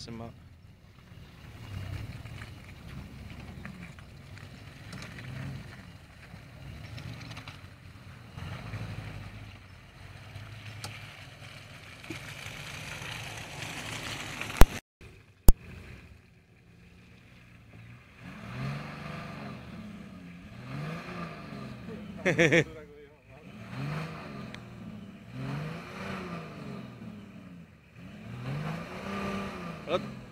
mess him up. Hehehe Okay.